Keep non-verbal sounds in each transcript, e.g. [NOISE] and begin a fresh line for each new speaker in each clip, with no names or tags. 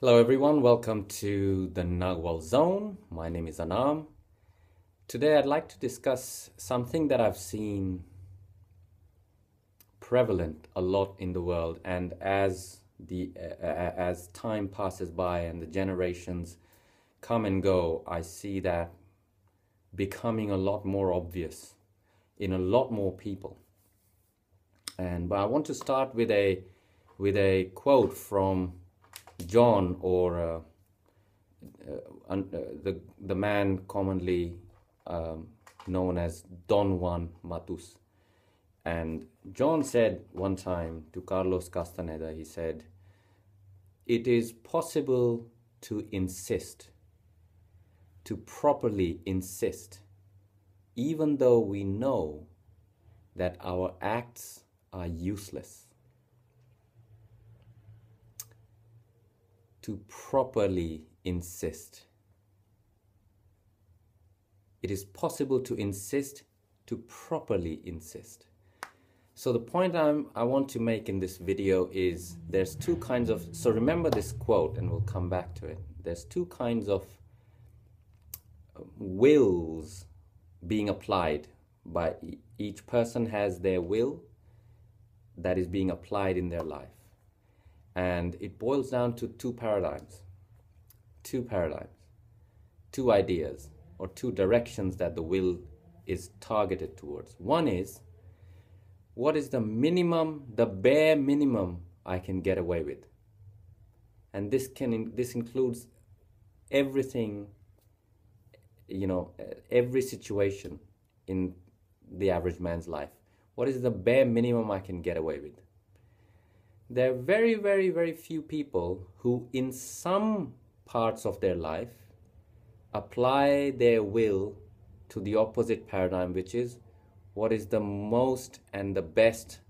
Hello, everyone. Welcome to the Nagual Zone. My name is Anaam. Today, I'd like to discuss something that I've seen prevalent a lot in the world, and as the uh, as time passes by and the generations come and go, I see that becoming a lot more obvious in a lot more people. And but I want to start with a with a quote from John or uh, uh, uh, the the man commonly um, known as Don Juan Matus. And John said one time to Carlos Castaneda, he said, It is possible to insist, to properly insist, even though we know that our acts are useless. To properly insist. It is possible to insist to properly insist. So the point I'm, I want to make in this video is there's two kinds of, so remember this quote and we'll come back to it. There's two kinds of uh, wills being applied by each person has their will that is being applied in their life. And it boils down to two paradigms, two paradigms, two ideas, or two directions that the will is targeted towards. One is what is the minimum, the bare minimum I can get away with? And this can this includes everything, you know, every situation in the average man's life. What is the bare minimum I can get away with? There are very, very, very few people who, in some parts of their life, apply their will to the opposite paradigm, which is what is the most and the best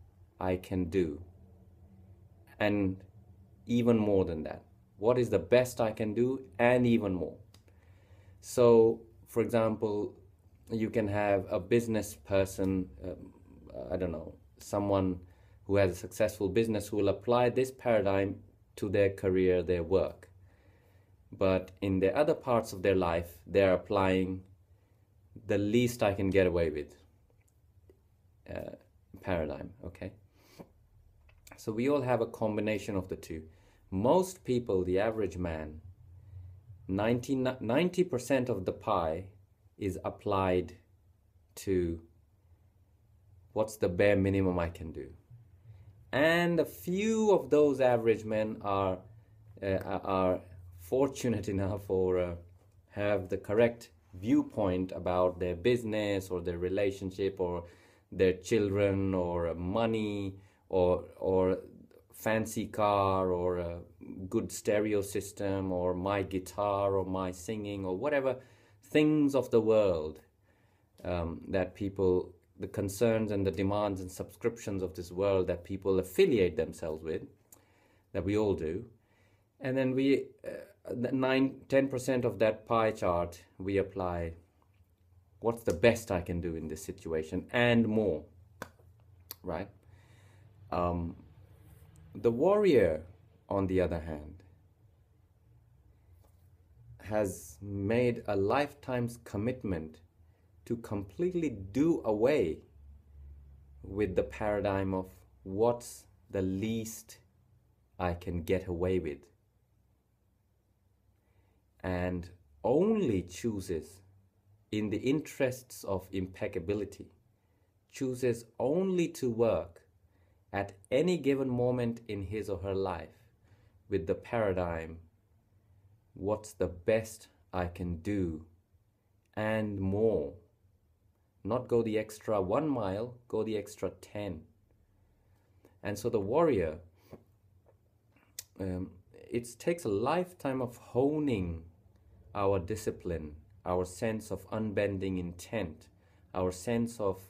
I can do. And even more than that, what is the best I can do, and even more. So, for example, you can have a business person, um, I don't know, someone who has a successful business who will apply this paradigm to their career, their work. But in the other parts of their life, they're applying the least I can get away with uh, paradigm, okay? So we all have a combination of the two. Most people, the average man, 90, 90% of the pie is applied to what's the bare minimum I can do and a few of those average men are uh, are fortunate [LAUGHS] enough or uh, have the correct viewpoint about their business or their relationship or their children or money or or fancy car or a good stereo system or my guitar or my singing or whatever things of the world um, that people the concerns and the demands and subscriptions of this world that people affiliate themselves with, that we all do. And then we, uh, 9 10% of that pie chart, we apply what's the best I can do in this situation and more, right? Um, the warrior, on the other hand, has made a lifetime's commitment to completely do away with the paradigm of what's the least I can get away with. And only chooses in the interests of impeccability, chooses only to work at any given moment in his or her life with the paradigm what's the best I can do and more not go the extra one mile, go the extra 10. And so the warrior, um, it takes a lifetime of honing our discipline, our sense of unbending intent, our sense of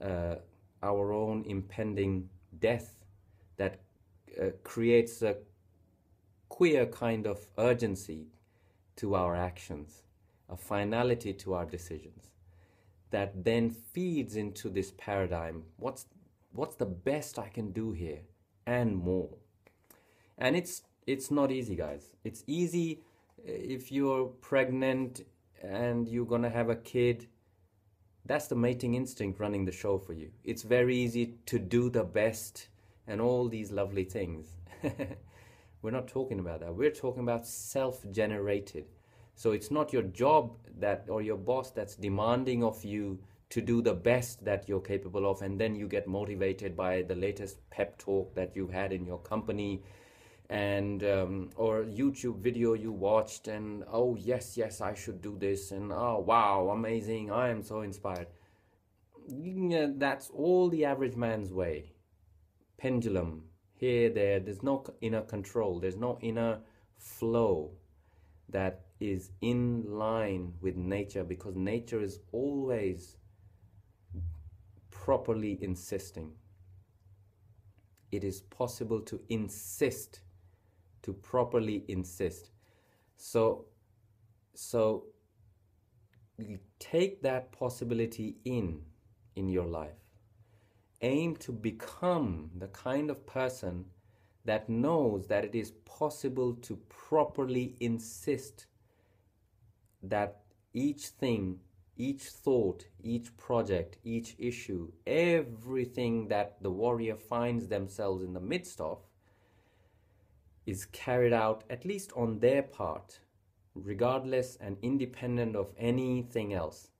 uh, our own impending death that uh, creates a queer kind of urgency to our actions, a finality to our decisions that then feeds into this paradigm. What's what's the best I can do here and more? And it's it's not easy, guys. It's easy uh, if you're pregnant and you're gonna have a kid. That's the mating instinct running the show for you. It's very easy to do the best and all these lovely things. [LAUGHS] We're not talking about that. We're talking about self generated. So it's not your job that or your boss that's demanding of you to do the best that you're capable of and then you get motivated by the latest pep talk that you had in your company. And um, or youtube video you watched and oh yes yes i should do this and oh wow amazing i am so inspired. Yeah, that's all the average man's way. Pendulum here there there's no inner control there's no inner flow that is in line with nature because nature is always properly insisting. It is possible to insist, to properly insist. So, so take that possibility in in your life. Aim to become the kind of person that knows that it is possible to properly insist that each thing each thought, each project, each issue, everything that the warrior finds themselves in the midst of is carried out, at least on their part, regardless and independent of anything else.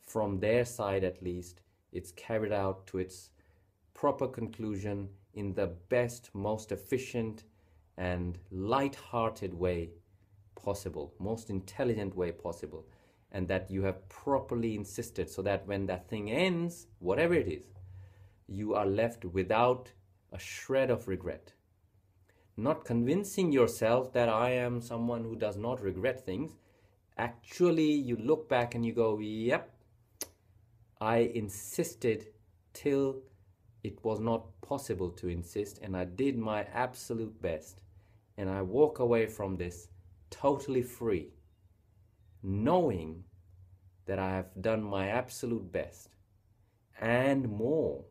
From their side, at least, it's carried out to its proper conclusion in the best, most efficient, and light hearted way possible, most intelligent way possible and that you have properly insisted so that when that thing ends, whatever it is, you are left without a shred of regret. Not convincing yourself that I am someone who does not regret things. Actually, you look back and you go, yep, I insisted till it was not possible to insist, and I did my absolute best. And I walk away from this totally free knowing that I have done my absolute best and more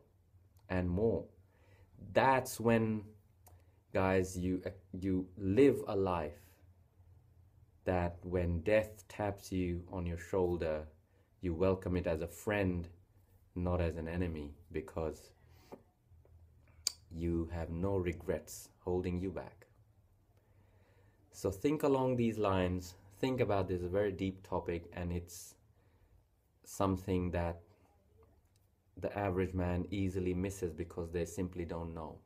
and more. That's when, guys, you, you live a life that when death taps you on your shoulder, you welcome it as a friend, not as an enemy, because you have no regrets holding you back. So think along these lines think about this, a very deep topic, and it's something that the average man easily misses because they simply don't know.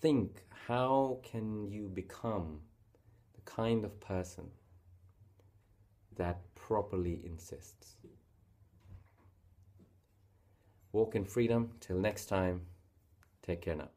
Think how can you become the kind of person that properly insists? Walk in freedom. Till next time, take care now.